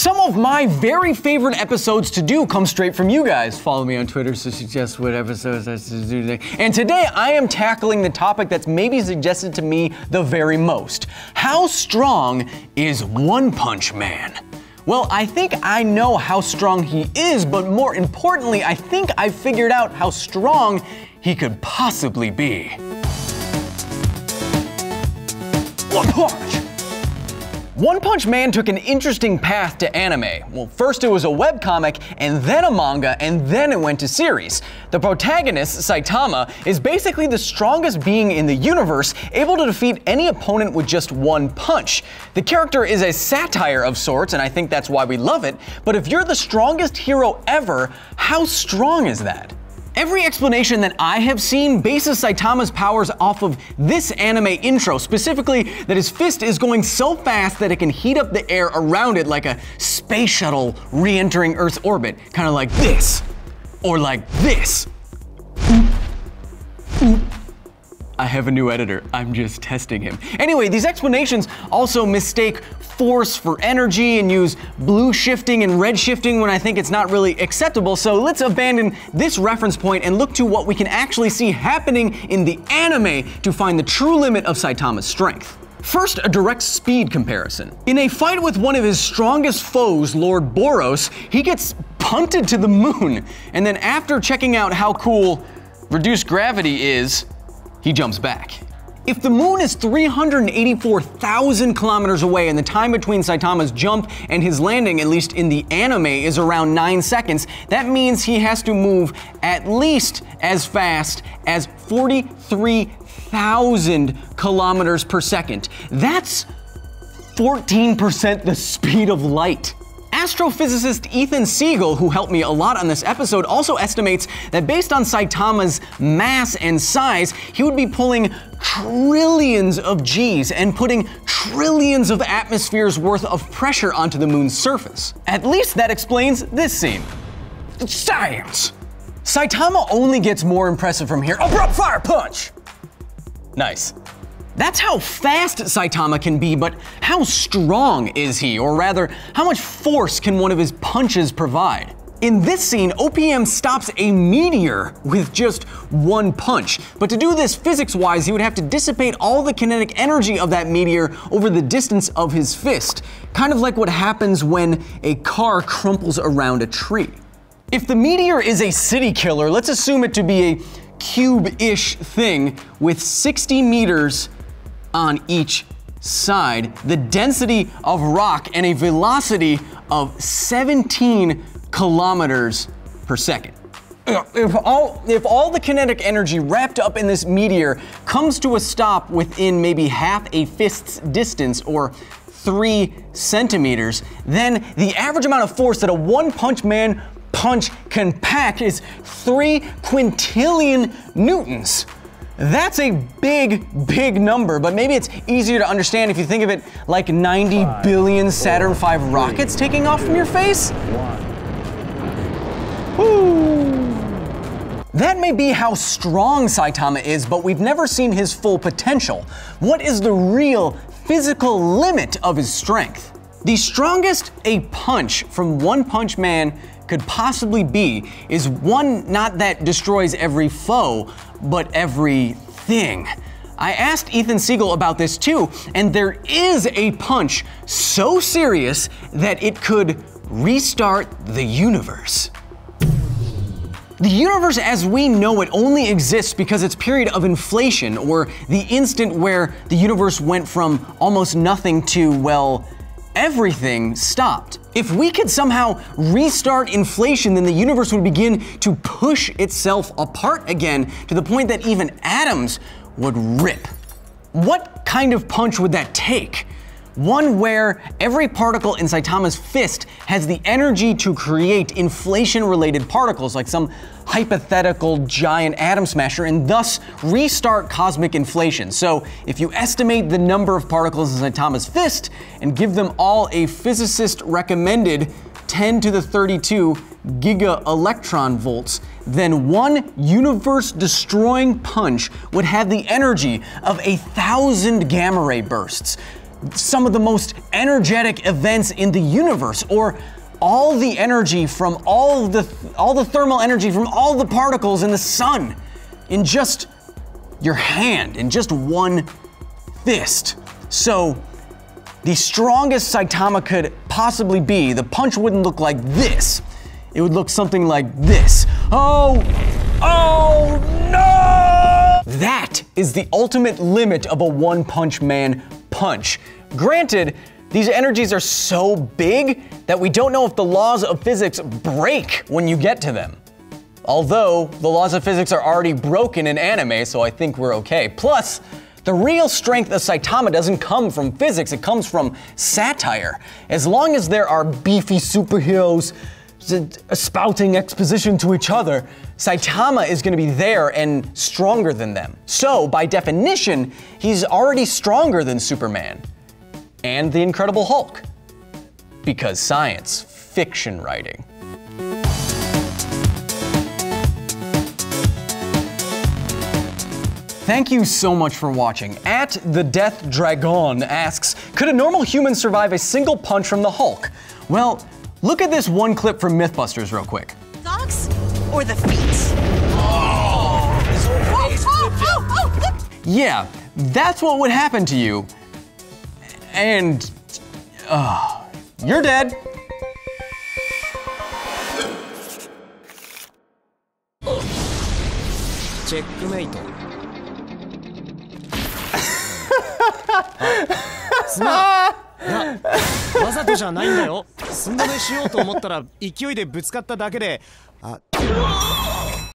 Some of my very favorite episodes to do come straight from you guys. Follow me on Twitter to suggest what episodes I should do today. And today I am tackling the topic that's maybe suggested to me the very most. How strong is One Punch Man? Well, I think I know how strong he is, but more importantly, I think I've figured out how strong he could possibly be. One Punch! One Punch Man took an interesting path to anime. Well, first it was a webcomic, and then a manga, and then it went to series. The protagonist, Saitama, is basically the strongest being in the universe, able to defeat any opponent with just one punch. The character is a satire of sorts, and I think that's why we love it, but if you're the strongest hero ever, how strong is that? Every explanation that I have seen bases Saitama's powers off of this anime intro, specifically that his fist is going so fast that it can heat up the air around it like a space shuttle re entering Earth's orbit, kind of like this, or like this. I have a new editor. I'm just testing him. Anyway, these explanations also mistake force for energy and use blue shifting and red shifting when I think it's not really acceptable. So let's abandon this reference point and look to what we can actually see happening in the anime to find the true limit of Saitama's strength. First, a direct speed comparison. In a fight with one of his strongest foes, Lord Boros, he gets punted to the moon, and then after checking out how cool reduced gravity is, he jumps back. If the moon is 384,000 kilometers away and the time between Saitama's jump and his landing, at least in the anime, is around 9 seconds, that means he has to move at least as fast as 43,000 kilometers per second. That's 14% the speed of light. Astrophysicist Ethan Siegel, who helped me a lot on this episode, also estimates that based on Saitama's mass and size, he would be pulling trillions of G's and putting trillions of atmospheres worth of pressure onto the moon's surface. At least that explains this scene. Science! Saitama only gets more impressive from here. Oh, Abrupt fire punch! Nice. That's how fast Saitama can be, but how strong is he? Or rather, how much force can one of his punches provide? In this scene, OPM stops a meteor with just one punch. But to do this physics wise, he would have to dissipate all the kinetic energy of that meteor over the distance of his fist. Kind of like what happens when a car crumples around a tree. If the meteor is a city killer, let's assume it to be a cube ish thing with 60 meters on each side, the density of rock, and a velocity of 17 kilometers per second. If all, if all the kinetic energy wrapped up in this meteor comes to a stop within maybe half a fist's distance or three centimeters, then the average amount of force that a one punch man punch can pack is three quintillion newtons. That's a big, big number, but maybe it's easier to understand if you think of it like 90 Five, billion Saturn V rockets taking off from your face. Woo. That may be how strong Saitama is, but we've never seen his full potential. What is the real physical limit of his strength? The strongest a punch from One Punch Man could possibly be is one not that destroys every foe, but everything. I asked Ethan Siegel about this too, and there is a punch so serious that it could restart the universe. The universe as we know it only exists because its period of inflation, or the instant where the universe went from almost nothing to, well, everything stopped. If we could somehow restart inflation, then the universe would begin to push itself apart again to the point that even atoms would rip. What kind of punch would that take? One where every particle in Saitama's fist has the energy to create inflation related particles, like some hypothetical giant atom smasher, and thus restart cosmic inflation. So, if you estimate the number of particles in Saitama's fist and give them all a physicist recommended 10 to the 32 giga electron volts, then one universe destroying punch would have the energy of a thousand gamma ray bursts. Some of the most energetic events in the universe, or all the energy from all the all the thermal energy from all the particles in the sun in just your hand, in just one fist. So the strongest Saitama could possibly be, the punch wouldn't look like this. It would look something like this. Oh, oh no! That is the ultimate limit of a one punch man punch. Granted, these energies are so big that we don't know if the laws of physics break when you get to them. Although the laws of physics are already broken in anime, so I think we're okay. Plus, the real strength of Saitama doesn't come from physics, it comes from satire. As long as there are beefy superheroes spouting exposition to each other, Saitama is going to be there and stronger than them. So, by definition, he's already stronger than Superman and the Incredible Hulk. Because science fiction writing. Thank you so much for watching. At the Death Dragon asks, could a normal human survive a single punch from the Hulk? Well, Look at this one clip from Mythbusters real quick. Socks or the feet? Oh, oh, oh, oh, Yeah, that's what would happen to you. And, uh, you're dead. Checkmate. Smart. わざとじゃないんだよ。寸止めしようと思ったら勢いでぶつかっただけであ